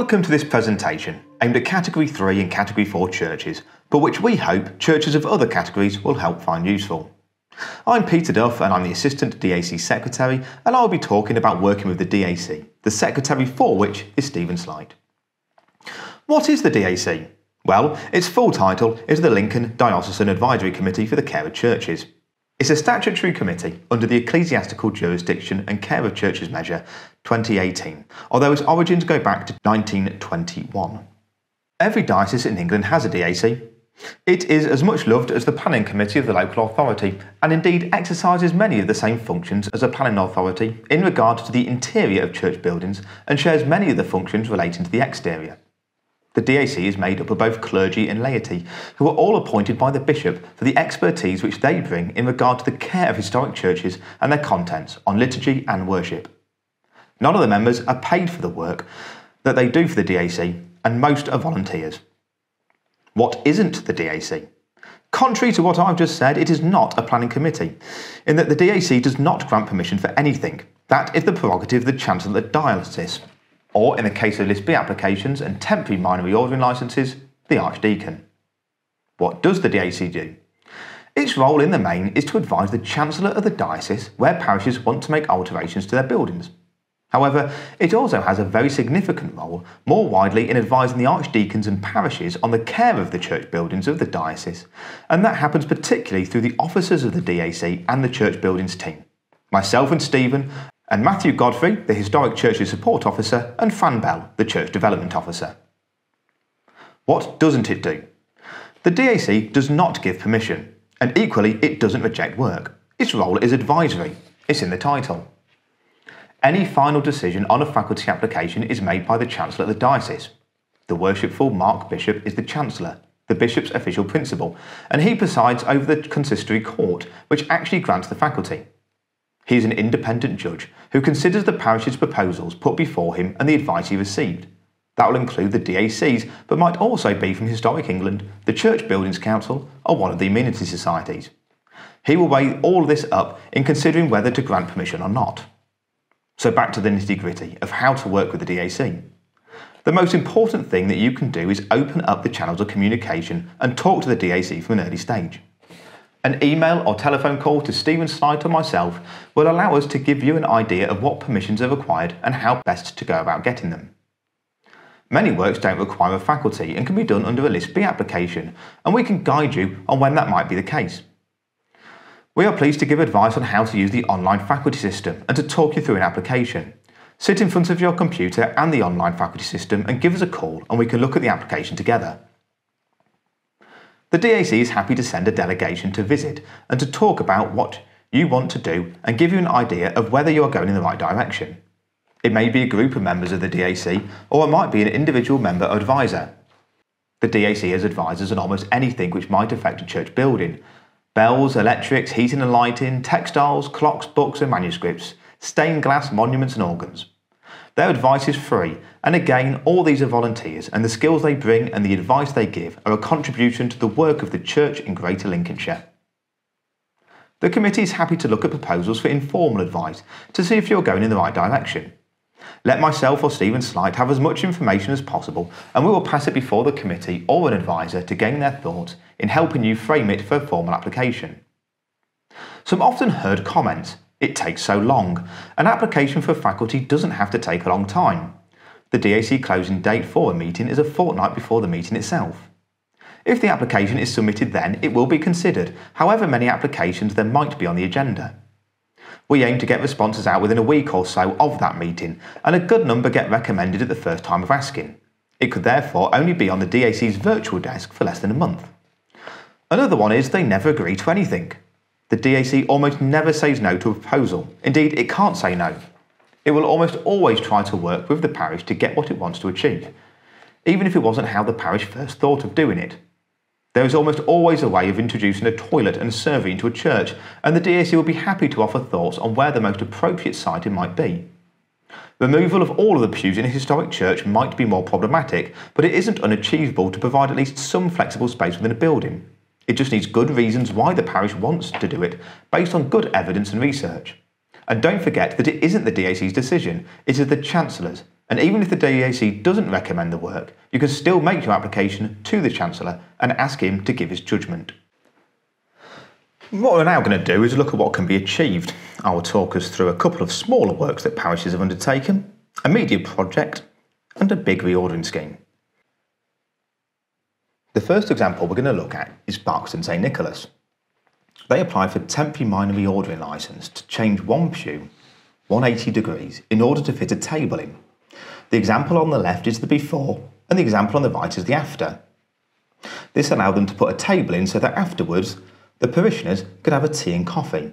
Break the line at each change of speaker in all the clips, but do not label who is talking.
Welcome to this presentation aimed at Category 3 and Category 4 churches, but which we hope churches of other categories will help find useful. I'm Peter Duff and I'm the Assistant DAC Secretary and I'll be talking about working with the DAC, the Secretary for which is Stephen Slight. What is the DAC? Well, its full title is the Lincoln Diocesan Advisory Committee for the Care of Churches. It's a statutory committee under the Ecclesiastical Jurisdiction and Care of Churches Measure 2018, although its origins go back to 1921. Every diocese in England has a DAC. It is as much loved as the planning committee of the local authority, and indeed exercises many of the same functions as a planning authority in regard to the interior of church buildings and shares many of the functions relating to the exterior. The DAC is made up of both clergy and laity, who are all appointed by the bishop for the expertise which they bring in regard to the care of historic churches and their contents on liturgy and worship. None of the members are paid for the work that they do for the DAC, and most are volunteers. What isn't the DAC? Contrary to what I've just said, it is not a planning committee, in that the DAC does not grant permission for anything. That is the prerogative of the Chancellor of the Diocese, or in the case of List B applications and temporary minor reordering licences, the Archdeacon. What does the DAC do? Its role in the main is to advise the Chancellor of the Diocese where parishes want to make alterations to their buildings. However, it also has a very significant role more widely in advising the archdeacons and parishes on the care of the church buildings of the diocese, and that happens particularly through the officers of the DAC and the church buildings team. Myself and Stephen and Matthew Godfrey, the Historic Churches Support Officer, and Fran Bell, the Church Development Officer. What doesn't it do? The DAC does not give permission, and equally, it doesn't reject work. Its role is advisory. It's in the title. Any final decision on a faculty application is made by the Chancellor of the Diocese. The Worshipful Mark Bishop is the Chancellor, the Bishop's official principal, and he presides over the consistory court, which actually grants the faculty. He is an independent judge who considers the parish's proposals put before him and the advice he received. That will include the DACs, but might also be from Historic England, the Church Buildings Council, or one of the amenity societies. He will weigh all this up in considering whether to grant permission or not. So back to the nitty gritty of how to work with the DAC. The most important thing that you can do is open up the channels of communication and talk to the DAC from an early stage. An email or telephone call to Stephen Slight or myself will allow us to give you an idea of what permissions are required and how best to go about getting them. Many works don't require a faculty and can be done under a List B application, and we can guide you on when that might be the case. We are pleased to give advice on how to use the online faculty system and to talk you through an application. Sit in front of your computer and the online faculty system and give us a call and we can look at the application together. The DAC is happy to send a delegation to visit and to talk about what you want to do and give you an idea of whether you are going in the right direction. It may be a group of members of the DAC or it might be an individual member or advisor. The DAC has advisors on almost anything which might affect a church building. Bells, electrics, heating and lighting, textiles, clocks, books and manuscripts, stained glass, monuments and organs. Their advice is free, and again, all these are volunteers, and the skills they bring and the advice they give are a contribution to the work of the Church in Greater Lincolnshire. The committee is happy to look at proposals for informal advice to see if you're going in the right direction. Let myself or Stephen Slight have as much information as possible, and we will pass it before the committee or an advisor to gain their thoughts in helping you frame it for a formal application. Some often heard comments it takes so long. An application for faculty doesn't have to take a long time. The DAC closing date for a meeting is a fortnight before the meeting itself. If the application is submitted then, it will be considered, however many applications there might be on the agenda. We aim to get responses out within a week or so of that meeting, and a good number get recommended at the first time of asking. It could therefore only be on the DAC's virtual desk for less than a month. Another one is they never agree to anything. The DAC almost never says no to a proposal. Indeed, it can't say no. It will almost always try to work with the parish to get what it wants to achieve, even if it wasn't how the parish first thought of doing it. There is almost always a way of introducing a toilet and a servery into a church, and the DAC will be happy to offer thoughts on where the most appropriate site it might be. Removal of all of the pews in a historic church might be more problematic, but it isn't unachievable to provide at least some flexible space within a building. It just needs good reasons why the parish wants to do it, based on good evidence and research. And don't forget that it isn't the DAC's decision, it is the Chancellor's, And even if the DAC doesn't recommend the work, you can still make your application to the Chancellor and ask him to give his judgment. What we're now going to do is look at what can be achieved. I will talk us through a couple of smaller works that parishes have undertaken, a media project, and a big reordering scheme. The first example we're going to look at is Barkston St Nicholas. They applied for temporary minor reordering licence to change one pew 180 degrees in order to fit a table in. The example on the left is the before and the example on the right is the after. This allowed them to put a table in so that afterwards the parishioners could have a tea and coffee.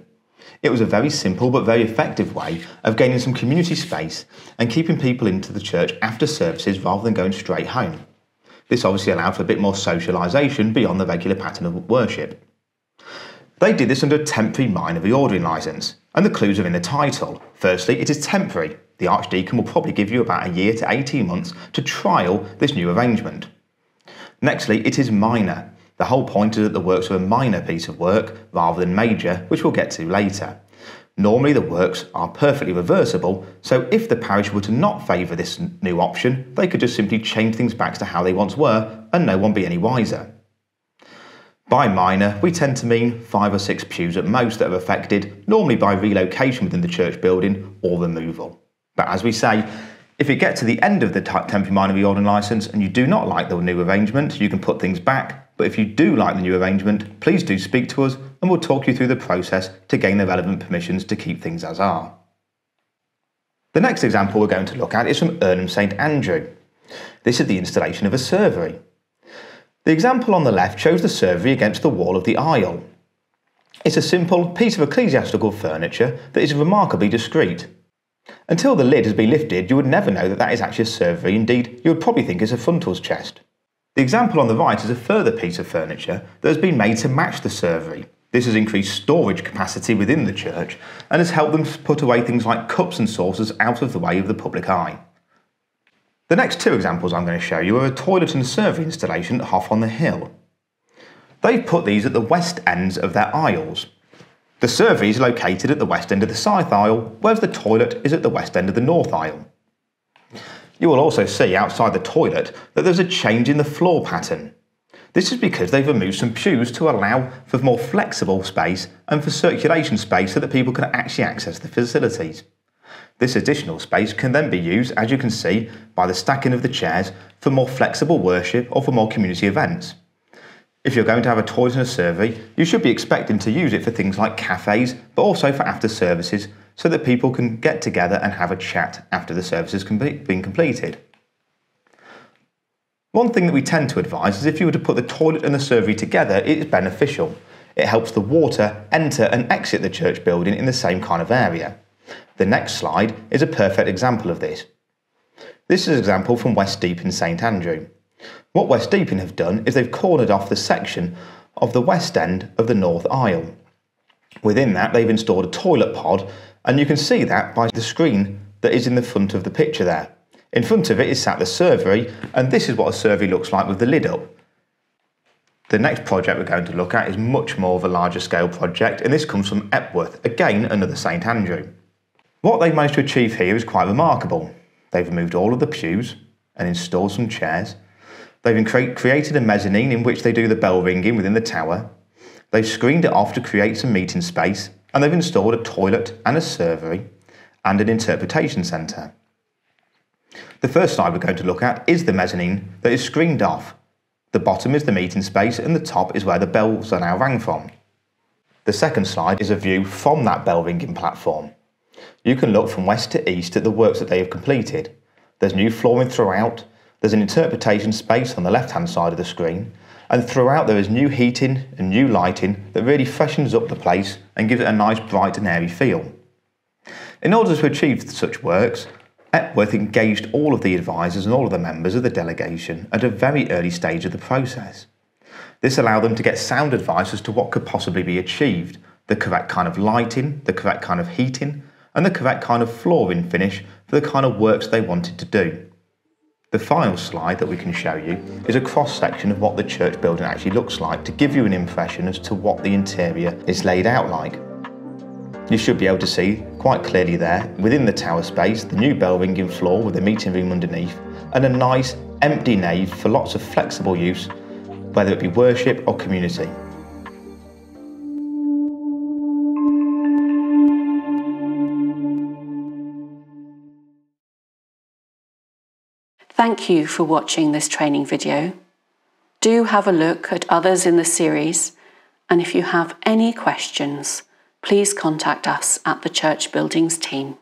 It was a very simple but very effective way of gaining some community space and keeping people into the church after services rather than going straight home. This obviously allowed for a bit more socialisation beyond the regular pattern of worship. They did this under a temporary minor reordering licence, and the clues are in the title. Firstly, it is temporary. The Archdeacon will probably give you about a year to 18 months to trial this new arrangement. Nextly, it is minor. The whole point is that the works are a minor piece of work rather than major, which we'll get to later. Normally, the works are perfectly reversible, so if the parish were to not favour this new option, they could just simply change things back to how they once were and no one be any wiser. By minor, we tend to mean five or six pews at most that are affected, normally by relocation within the church building or removal. But as we say, if you get to the end of the temporary minor reordering licence and you do not like the new arrangement, you can put things back but if you do like the new arrangement, please do speak to us and we'll talk you through the process to gain the relevant permissions to keep things as are. The next example we're going to look at is from Irnham St Andrew. This is the installation of a servery. The example on the left shows the servery against the wall of the aisle. It's a simple piece of ecclesiastical furniture that is remarkably discreet. Until the lid has been lifted, you would never know that that is actually a servery, indeed, you would probably think it's a frontals chest. The example on the right is a further piece of furniture that has been made to match the servery. This has increased storage capacity within the church and has helped them put away things like cups and saucers out of the way of the public eye. The next two examples I'm going to show you are a toilet and servery installation at Hough on the Hill. They've put these at the west ends of their aisles. The servery is located at the west end of the south aisle, whereas the toilet is at the west end of the north aisle. You will also see outside the toilet that there's a change in the floor pattern. This is because they've removed some pews to allow for more flexible space and for circulation space so that people can actually access the facilities. This additional space can then be used, as you can see, by the stacking of the chairs for more flexible worship or for more community events. If you're going to have a toilet and a servery, you should be expecting to use it for things like cafes, but also for after services so that people can get together and have a chat after the service has been completed. One thing that we tend to advise is if you were to put the toilet and the servery together, it is beneficial. It helps the water enter and exit the church building in the same kind of area. The next slide is a perfect example of this. This is an example from West Deeping St Andrew. What West Deeping have done is they've cornered off the section of the west end of the north aisle. Within that, they've installed a toilet pod and you can see that by the screen that is in the front of the picture there. In front of it is sat the servery, and this is what a servery looks like with the lid up. The next project we're going to look at is much more of a larger scale project, and this comes from Epworth, again another St Andrew. What they've managed to achieve here is quite remarkable. They've removed all of the pews and installed some chairs. They've created a mezzanine in which they do the bell ringing within the tower. They've screened it off to create some meeting space, and they've installed a toilet and a servery and an interpretation centre. The first slide we're going to look at is the mezzanine that is screened off. The bottom is the meeting space and the top is where the bells are now rang from. The second slide is a view from that bell ringing platform. You can look from west to east at the works that they have completed. There's new flooring throughout, there's an interpretation space on the left hand side of the screen, and throughout there is new heating and new lighting that really freshens up the place and gives it a nice bright and airy feel. In order to achieve such works, Epworth engaged all of the advisors and all of the members of the delegation at a very early stage of the process. This allowed them to get sound advice as to what could possibly be achieved, the correct kind of lighting, the correct kind of heating, and the correct kind of flooring finish for the kind of works they wanted to do. The final slide that we can show you is a cross section of what the church building actually looks like to give you an impression as to what the interior is laid out like. You should be able to see quite clearly there, within the tower space, the new bell ringing floor with a meeting room underneath, and a nice empty nave for lots of flexible use, whether it be worship or community.
Thank you for watching this training video. Do have a look at others in the series, and if you have any questions, please contact us at the Church Buildings team.